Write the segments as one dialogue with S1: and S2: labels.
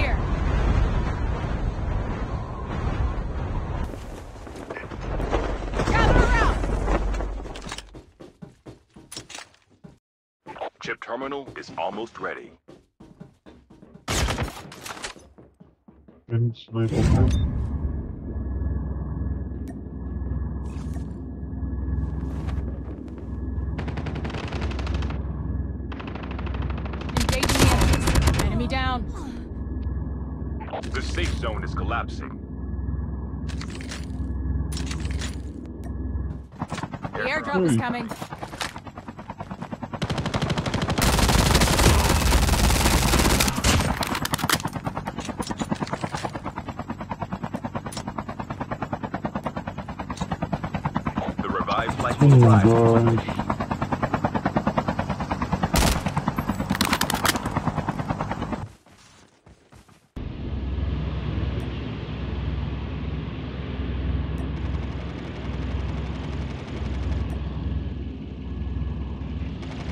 S1: here. Gather around!
S2: Chip terminal is almost ready.
S3: Benim sniper yok.
S1: Engaging the. Enemy down.
S2: The safe zone is collapsing.
S1: The airdrop is
S3: Hmm.
S1: coming.
S2: The revived flight
S3: Oh
S2: will
S3: my
S2: arrive.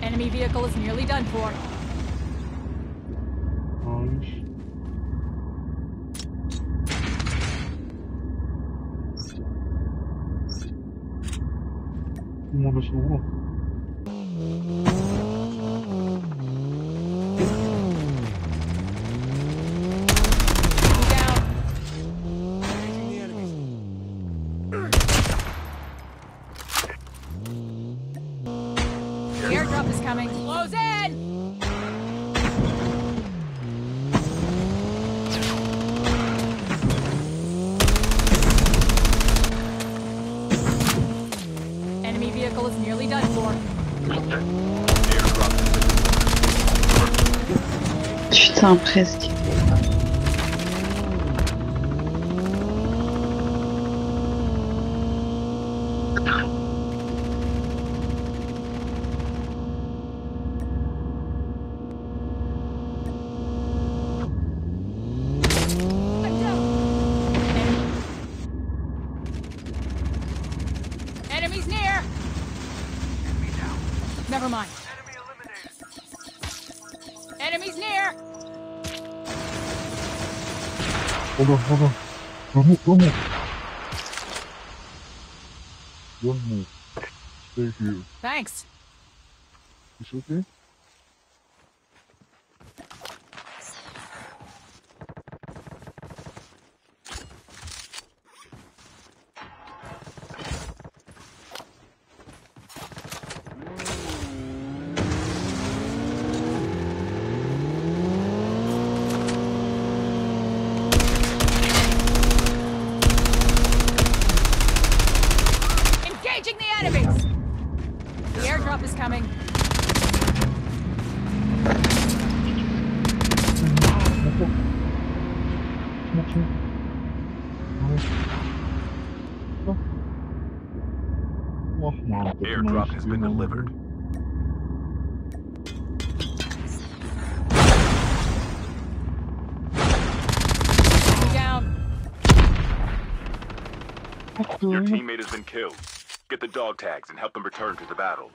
S1: Enemy vehicle is nearly done for.
S3: Nice. Numarası bu.
S1: Enemy The airdrop is coming. Close in! Enemy vehicle is nearly done for.
S2: Airdrop has been
S4: Putain, presque.
S1: Never mind. Enemies near.
S3: Hold on, hold on. Don't move, don't move. Don't move. Stay here.
S1: Thanks.
S3: It's okay?
S1: Enemies. The airdrop is coming.
S3: Smoke, smoke. Nice. Man.
S2: Airdrop has been delivered.
S1: Down.
S2: Your teammate has been killed. Get the dog tags and help them return to the battle.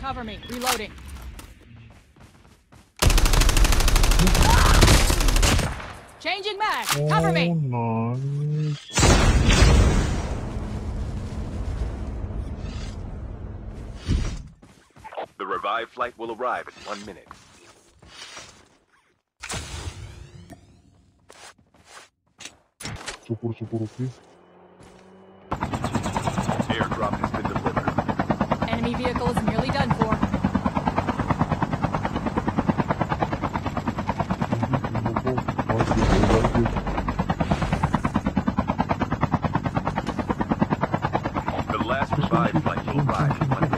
S1: Cover me. Reloading. Changing mag. Cover me.
S3: Oh, nice.
S2: The revived flight will arrive in one minute.
S3: Super, super okay.
S2: Has been delivered.
S1: Enemy vehicle is nearly done for.
S2: The last revived flight will arrive in one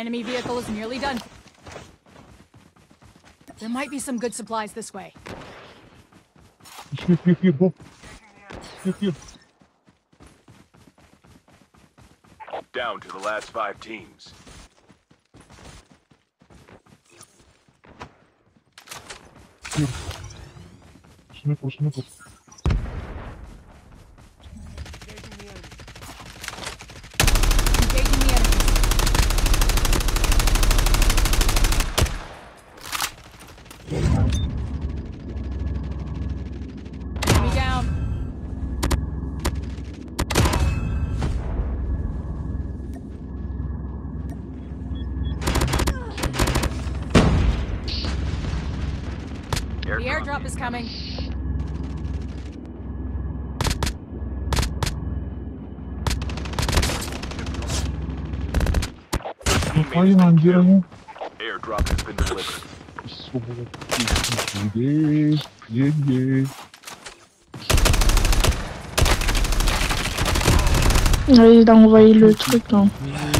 S1: Enemy vehicle is nearly done. There might be some good supplies this way.
S2: Down to the last five teams.
S3: Here. Sniper,
S1: The airdrop is coming.
S2: Airdrop has been delivered.
S4: Ah, il envoyé le truc,
S1: non
S3: hein.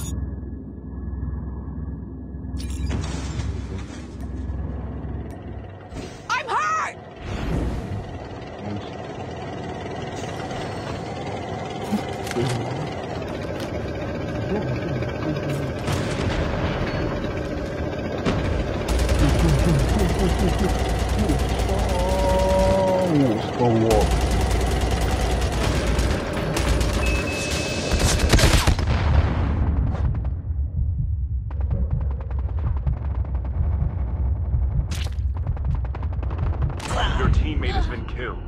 S2: Vamos teammate has been killed.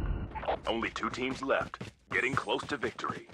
S2: Only two teams left, getting close to victory.